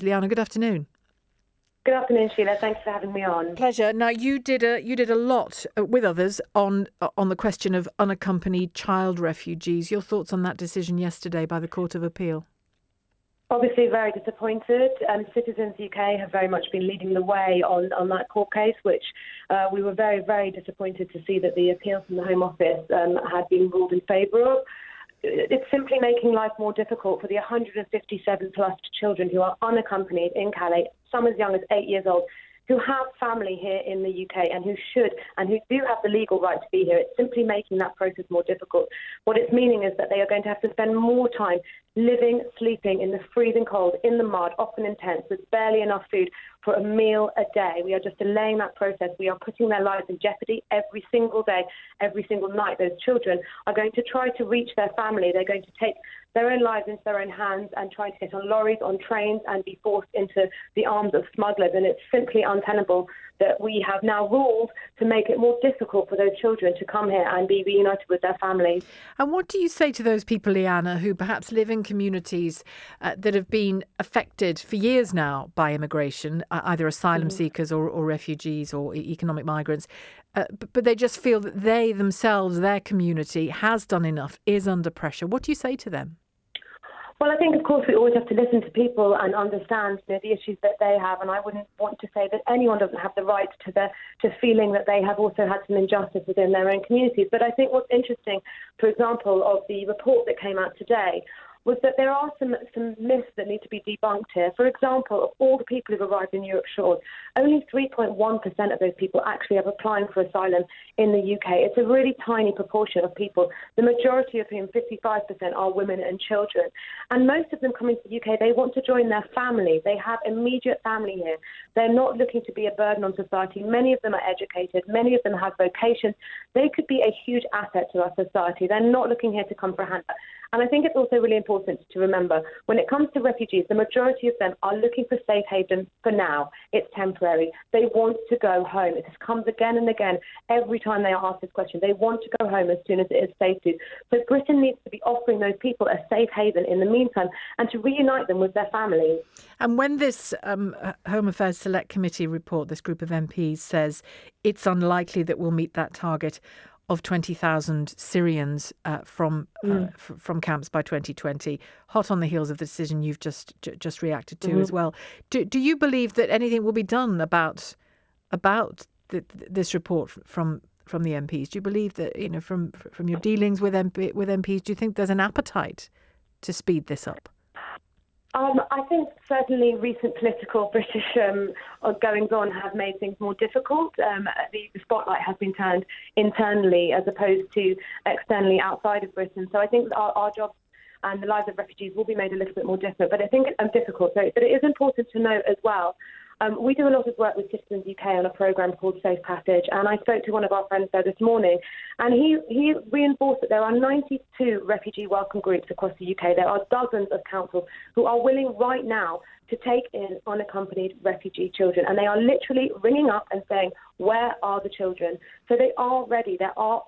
Lliana, good afternoon. Good afternoon, Shelagh. Thanks for having me on. Pleasure. Now, you did a you did a lot uh, with others on uh, on the question of unaccompanied child refugees. Your thoughts on that decision yesterday by the Court of Appeal? Obviously, very disappointed. Um, Citizens UK have very much been leading the way on, on that court case, which uh, we were very, very disappointed to see that the appeal from the Home Office um, had been ruled in favour of it's simply making life more difficult for the 157 plus children who are unaccompanied in Calais, some as young as eight years old, who have family here in the UK and who should and who do have the legal right to be here. It's simply making that process more difficult. What it's meaning is that they are going to have to spend more time living, sleeping in the freezing cold, in the mud, often in tents, with barely enough food for a meal a day. We are just delaying that process. We are putting their lives in jeopardy every single day, every single night. Those children are going to try to reach their family. They're going to take their own lives into their own hands and try to get on lorries, on trains, and be forced into the arms of smugglers. And it's simply untenable that we have now ruled to make it more difficult for those children to come here and be reunited with their families. And what do you say to those people, Lliana, who perhaps live in communities uh, that have been affected for years now by immigration, uh, either asylum mm-hmm. seekers or, or, refugees or economic migrants, uh, but, but they just feel that they themselves, their community, has done enough, is under pressure? What do you say to them? Well, I think, of course, we always have to listen to people and understand you know, the issues that they have. And I wouldn't want to say that anyone doesn't have the right to the to feeling that they have also had some injustice within their own communities. But I think what's interesting, for example, of the report that came out today was that there are some, some myths that need to be debunked here. For example, of all the people who've arrived in Europe shores, only 3.1% of those people actually are applying for asylum in the UK. It's a really tiny proportion of people, the majority of whom, 55%, are women and children. And most of them coming to the UK, they want to join their family. They have immediate family here. They're not looking to be a burden on society. Many of them are educated. Many of them have vocations. They could be a huge asset to our society. They're not looking here to come for a. And I think it's also really important to remember when it comes to refugees, the majority of them are looking for safe haven for now. It's temporary. They want to go home. It just comes again and again every time they are asked this question. They want to go home as soon as it is safe to. So Britain needs to be offering those people a safe haven in the meantime and to reunite them with their families. And when this um, Home Affairs Select Committee report, this group of MPs says it's unlikely that we'll meet that target, of 20,000 Syrians uh, from uh, mm. uh, f- from camps by 2020, hot on the heels of the decision you've just j- just reacted to mm-hmm. as well. Do, do you believe that anything will be done about about the, this report from from the MPs? Do you believe that you know from from your dealings with MP, with MPs? Do you think there's an appetite to speed this up? Um, I think certainly recent political British um, goings on have made things more difficult. Um, the, the, spotlight has been turned internally as opposed to externally outside of Britain. So I think our, our job and the lives of refugees will be made a little bit more different. But I think it's difficult. So, but it is important to note as well um, we do a lot of work with Citizens UK on a programme called Safe Passage, and I spoke to one of our friends there this morning, and he, he reinforced that there are 92 refugee welcome groups across the UK. There are dozens of councils who are willing right now to take in unaccompanied refugee children, and they are literally ringing up and saying, Where are the children? So they are ready. There are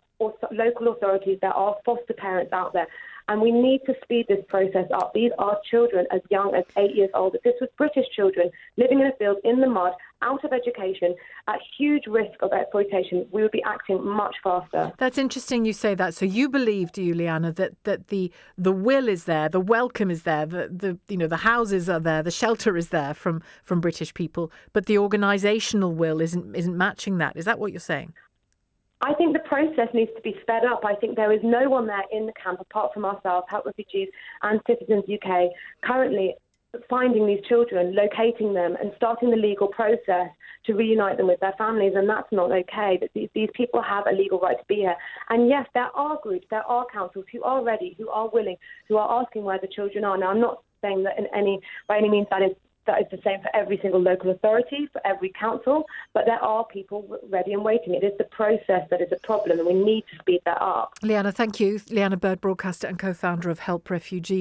local authorities, there are foster parents out there and we need to speed this process up. These are children as young as eight years old. If this was British children living in a field in the mud, out of education, at huge risk of exploitation, we would be acting much faster. That's interesting you say that. So you believe, do you, Lliana, that, that the the will is there, the welcome is there, the, the you know the houses are there, the shelter is there from from British people, but the organisational will isn't isn't matching that. Is that what you're saying? Process needs to be sped up. I think there is no one there in the camp apart from ourselves, Help Refugees and Citizens UK, currently finding these children, locating them, and starting the legal process to reunite them with their families. And that's not okay. That these, these people have a legal right to be here. And yes, there are groups, there are councils who are ready, who are willing, who are asking where the children are. Now, I'm not saying that in any by any means that is that is the same for every single local authority, for every council, but there are people ready and waiting. It is the process that is a problem, and we need to speed that up. Lliana, thank you. Lliana Bird, broadcaster and co founder of Help Refugees.